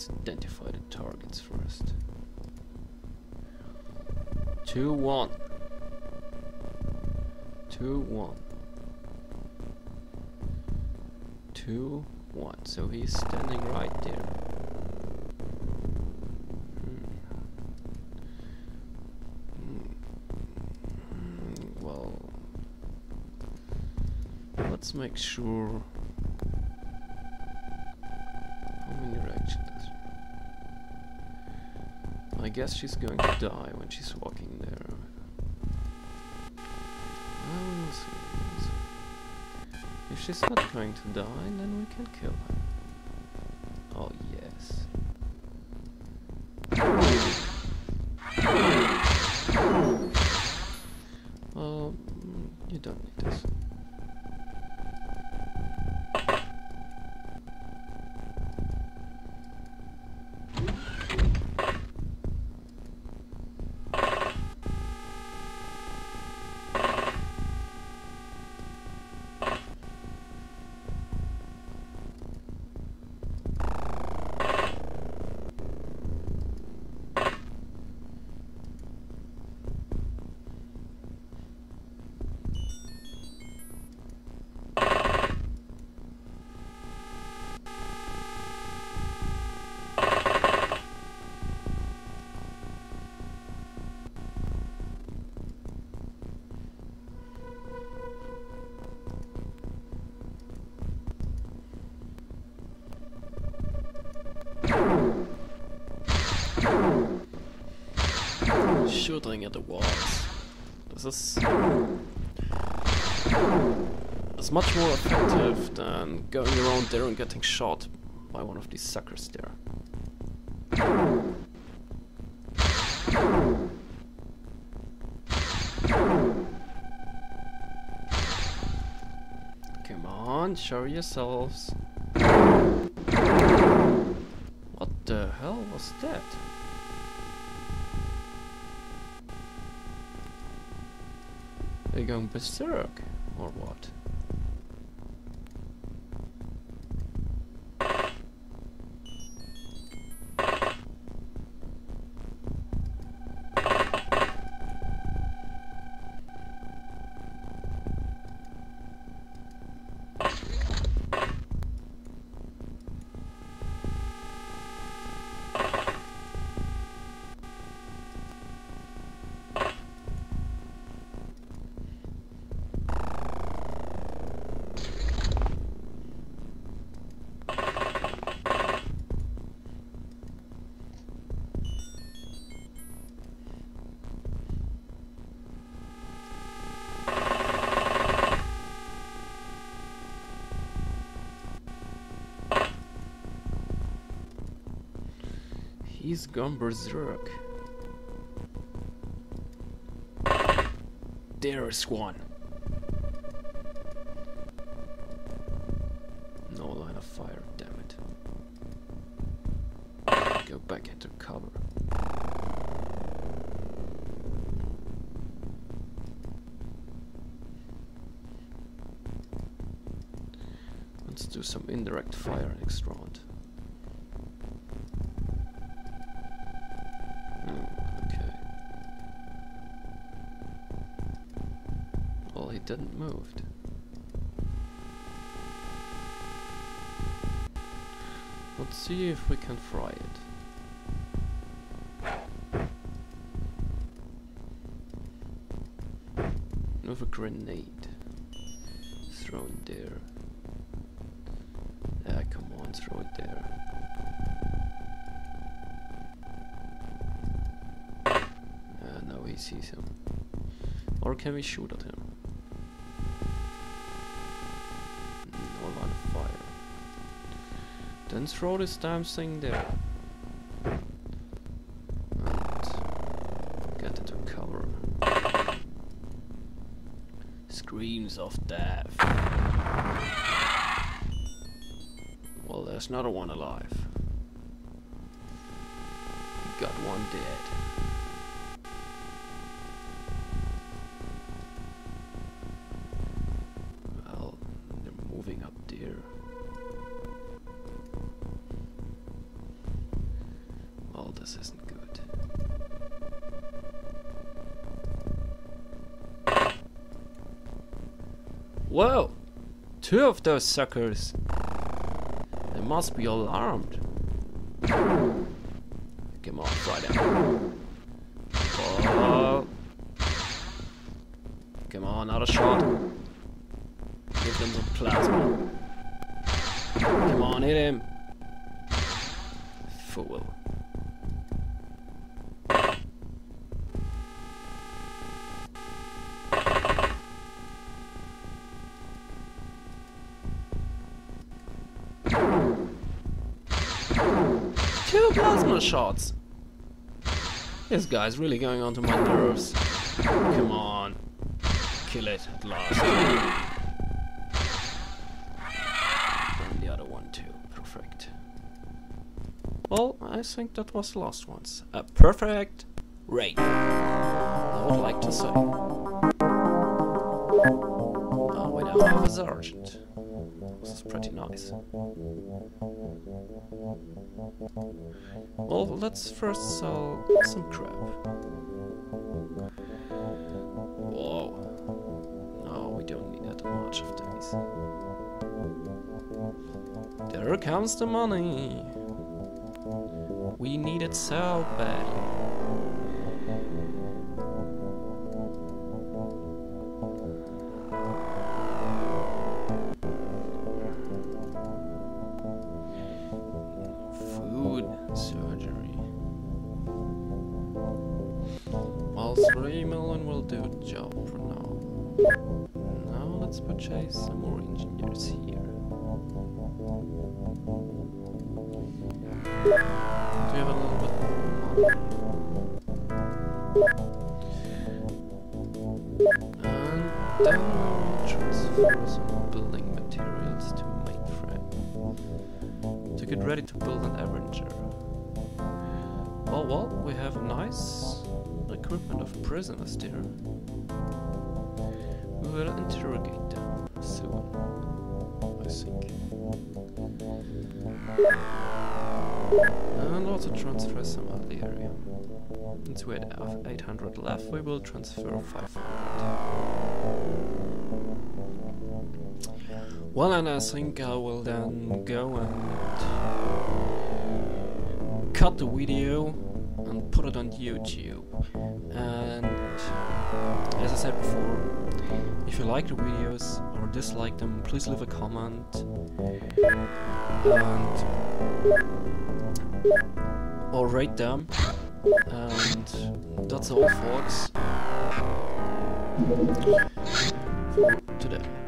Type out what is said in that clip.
Let's identify the targets first. Two one. Two one. Two one. So he's standing right there. Hmm. Hmm, Well, let's make sure. Guess she's going to die when she's walking there. If she's not going to die, then we can kill her. Oh yes. Mm, you don't need this. Shooting at the walls. This is... It's much more effective than going around there and getting shot by one of these suckers there. Come on, show yourselves. What the hell was that? You going berserk or what? He's gone berserk. There's one. No line of fire, damn it. Go back into cover. Let's do some indirect fire next round. He didn't move. Let's see if we can fry it. Another grenade. Throw it there. Yeah, come on, throw it there. Uh, now he sees him. Or can we shoot at him? Throw this damn thing there. And get into cover. Screams of death. Well, there's another one alive. Got one dead. Whoa! Two of those suckers! They must be alarmed. Come on, Friday. Oh. Come on, another shot. Give them some plasma. Come on, hit him. Fool. Plasma shots! This guy's really going onto my nerves. Come on. Kill it at last. And the other one too. Perfect. Well, I think that was the last ones. A perfect raid. I would like to say. Oh, we now have a sergeant. Pretty nice. Well, let's first sell some crap. Whoa. No, we don't need that much of these. There comes the money. We need it so badly. Do a job for now. Now let's purchase some more engineers here. Do you have a little bit more money? And then we'll transfer some building materials to mainframe to get ready to build an Avenger. Well, well, we have a nice equipment of prisoners there. We will interrogate them soon, I think. And also transfer some area. Since we have 800 left, we will transfer 500. Well, and I think I will then go and cut the video and put it on YouTube. And as I said before, if you like the videos or dislike them, please leave a comment. And or rate them. And that's all, folks. For today.